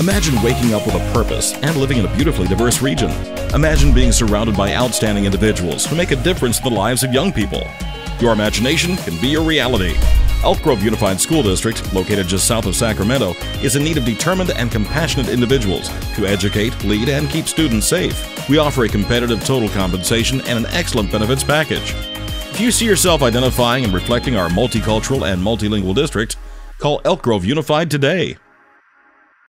Imagine waking up with a purpose and living in a beautifully diverse region. Imagine being surrounded by outstanding individuals who make a difference in the lives of young people. Your imagination can be your reality. Elk Grove Unified School District, located just south of Sacramento, is in need of determined and compassionate individuals to educate, lead, and keep students safe. We offer a competitive total compensation and an excellent benefits package. If you see yourself identifying and reflecting our multicultural and multilingual district, call Elk Grove Unified today.